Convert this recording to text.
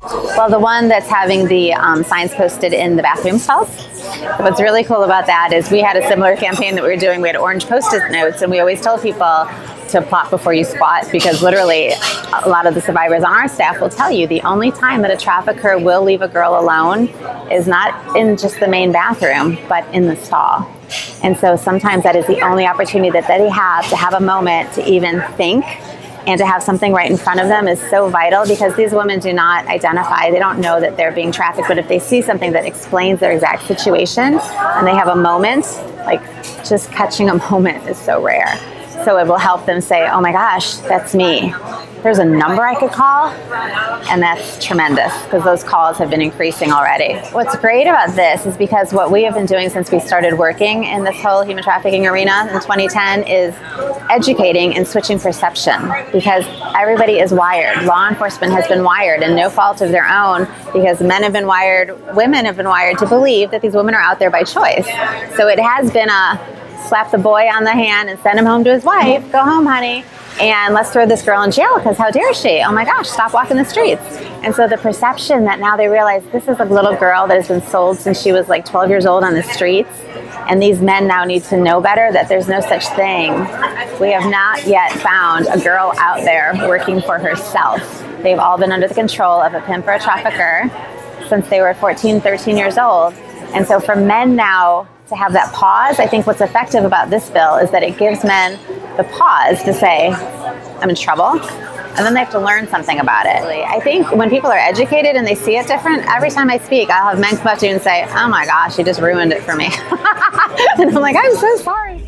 Well, the one that's having the um, signs posted in the bathroom stalls. What's really cool about that is we had a similar campaign that we were doing. We had orange post-it notes, and we always tell people to plot before you squat because literally a lot of the survivors on our staff will tell you the only time that a trafficker will leave a girl alone is not in just the main bathroom, but in the stall. And so sometimes that is the only opportunity that they have to have a moment to even think and to have something right in front of them is so vital because these women do not identify, they don't know that they're being trafficked, but if they see something that explains their exact situation and they have a moment, like just catching a moment is so rare. So it will help them say, oh my gosh, that's me. There's a number I could call, and that's tremendous because those calls have been increasing already. What's great about this is because what we have been doing since we started working in this whole human trafficking arena in 2010 is educating and switching perception because everybody is wired. Law enforcement has been wired and no fault of their own because men have been wired, women have been wired to believe that these women are out there by choice. So it has been a slap the boy on the hand and send him home to his wife. Go home, honey. And let's throw this girl in jail because how dare she? Oh my gosh, stop walking the streets. And so the perception that now they realize this is a little girl that has been sold since she was like 12 years old on the streets. And these men now need to know better that there's no such thing. We have not yet found a girl out there working for herself. They've all been under the control of a pimp or a trafficker since they were 14, 13 years old. And so for men now to have that pause. I think what's effective about this bill is that it gives men the pause to say, I'm in trouble. And then they have to learn something about it. I think when people are educated and they see it different, every time I speak, I'll have men come up to you and say, Oh my gosh, you just ruined it for me. and I'm like, I'm so sorry.